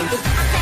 I'm the